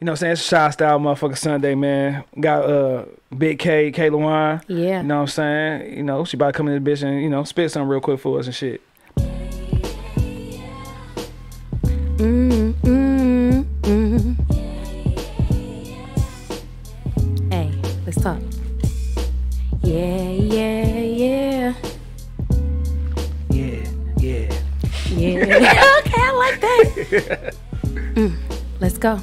You know what I'm saying? It's a ShadStyle motherfucker Sunday, man. Got uh Big K, K LaJuan. Yeah. You know what I'm saying? You know, she about to come in the bitch and, you know, spit something real quick for us and shit. Mm, mm, mm. Hey, let's talk. Yeah, yeah, yeah. Yeah, yeah. Yeah. okay, I like that. Mm, let's go.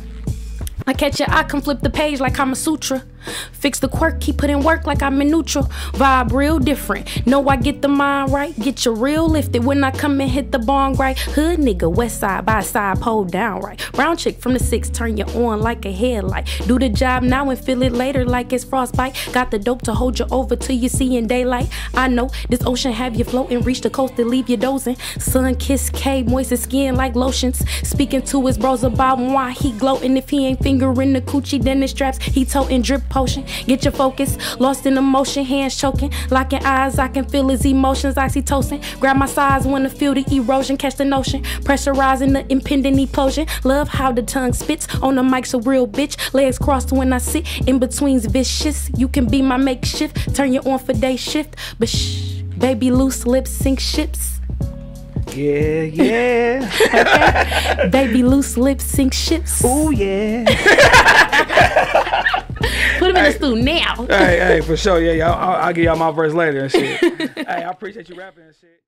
I catch your eye, come flip the page like I'm a sutra. Fix the quirk, keep putting work like I'm in neutral. Vibe real different. Know I get the mind right. Get your real lifted when I come and hit the bong right. Hood nigga, west side by side, pole down right. Brown chick from the six, turn you on like a headlight. Do the job now and feel it later like it's frostbite. Got the dope to hold you over till you see in daylight. I know this ocean have you floating, reach the coast to leave you dozing. Sun kiss K, moist his skin like lotions. Speaking to his bros about why he gloating. If he ain't fingering the coochie, then the straps he toting drip potion. Get your focus, lost in emotion, hands choking, locking eyes. I can feel his emotions, oxytocin. Grab my sides when I feel the erosion, catch the notion. Pressurizing the impending implosion. Love how the tongue spits on the mic's a real bitch. Legs crossed when I sit in between's vicious. You can be my makeshift, turn you on for day shift. But shh, baby, loose lips sink ships. Yeah, yeah. Baby, loose lips sink ships. Oh, yeah. In the now. hey, hey, for sure. Yeah, yeah. I'll, I'll give y'all my verse later and shit. hey, I appreciate you rapping and shit.